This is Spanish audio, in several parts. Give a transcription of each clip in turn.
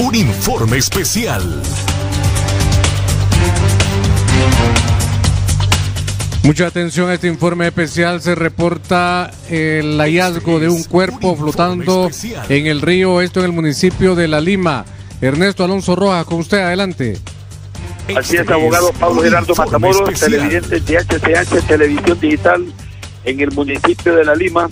Un informe especial. Mucha atención a este informe especial. Se reporta el hallazgo de un cuerpo flotando en el río, esto en el municipio de La Lima. Ernesto Alonso Rojas, con usted, adelante. Así es, abogado Pablo Gerardo Matamoros, televidente de HCH Televisión Digital en el municipio de La Lima,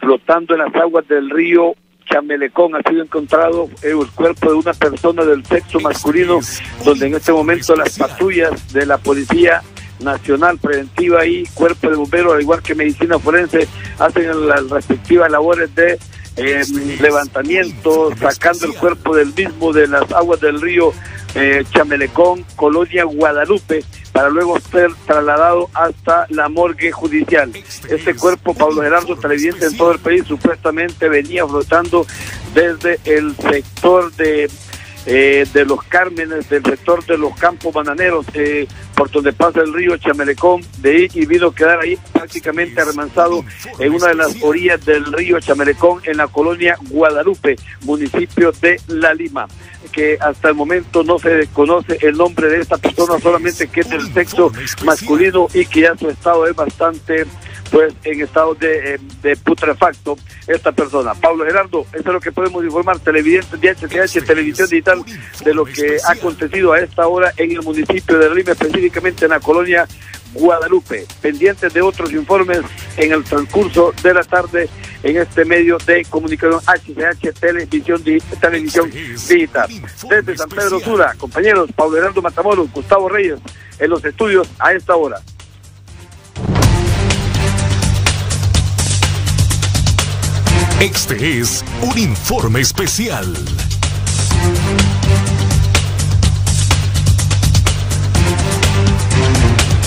flotando en las aguas del río Chamelecón. Ha sido encontrado el cuerpo de una persona del sexo masculino, donde en este momento las patrullas de la Policía Nacional Preventiva y Cuerpo de Bomberos, al igual que Medicina Forense, hacen las respectivas labores de eh, levantamiento, sacando el cuerpo del mismo de las aguas del río eh, Chamelecón, Colonia Guadalupe, para luego ser trasladado hasta la morgue judicial. Este cuerpo, Pablo Gerardo, televidente en todo el país, supuestamente venía flotando desde el sector de eh, de los Cármenes, del sector de los campos bananeros, eh, por donde pasa el río Chamelecón, de ahí y vino quedar ahí prácticamente remansado en una de las orillas del río Chamelecón, en la colonia Guadalupe, municipio de La Lima que hasta el momento no se desconoce el nombre de esta persona, solamente que es del sexo masculino y que ya su estado es bastante pues en estado de, eh, putrefacto esta persona. Pablo Gerardo, eso es lo que podemos informar, televidentes de HCH, Televisión Digital, de lo que ha acontecido a esta hora en el municipio de Lima, específicamente en la colonia Guadalupe. Pendientes de otros informes en el transcurso de la tarde en este medio de comunicación HCH Televisión, Televisión Digital. Desde San Pedro Sura, compañeros, Pablo Gerardo Matamoros, Gustavo Reyes, en los estudios a esta hora. Este es un informe especial.